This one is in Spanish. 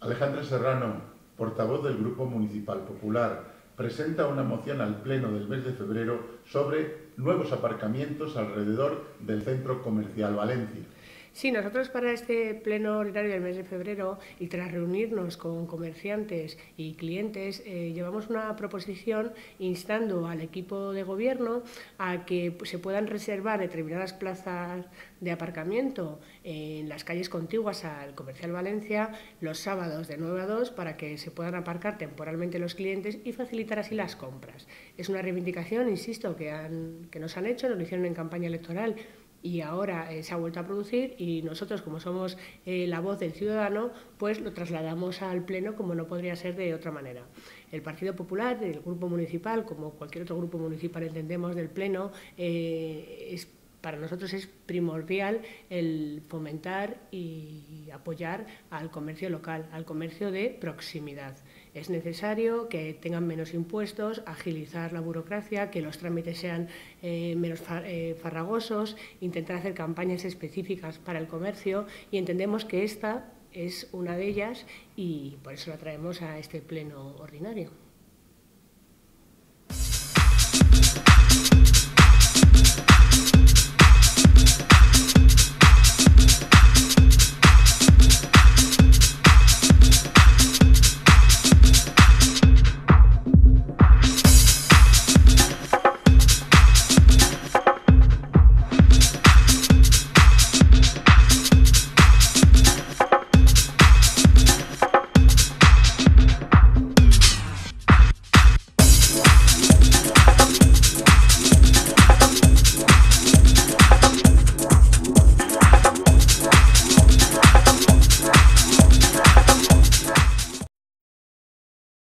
Alejandra Serrano, portavoz del Grupo Municipal Popular, presenta una moción al Pleno del mes de febrero sobre nuevos aparcamientos alrededor del Centro Comercial Valencia. Sí, nosotros para este pleno ordinario del mes de febrero y tras reunirnos con comerciantes y clientes, eh, llevamos una proposición instando al equipo de gobierno a que se puedan reservar determinadas plazas de aparcamiento en las calles contiguas al Comercial Valencia los sábados de 9 a 2 para que se puedan aparcar temporalmente los clientes y facilitar así las compras. Es una reivindicación, insisto, que, han, que nos han hecho, nos lo hicieron en campaña electoral y ahora eh, se ha vuelto a producir y nosotros, como somos eh, la voz del ciudadano, pues lo trasladamos al Pleno como no podría ser de otra manera. El Partido Popular, el Grupo Municipal, como cualquier otro grupo municipal entendemos del Pleno, eh, es para nosotros es primordial el fomentar y apoyar al comercio local, al comercio de proximidad. Es necesario que tengan menos impuestos, agilizar la burocracia, que los trámites sean eh, menos eh, farragosos, intentar hacer campañas específicas para el comercio y entendemos que esta es una de ellas y por eso la traemos a este pleno ordinario.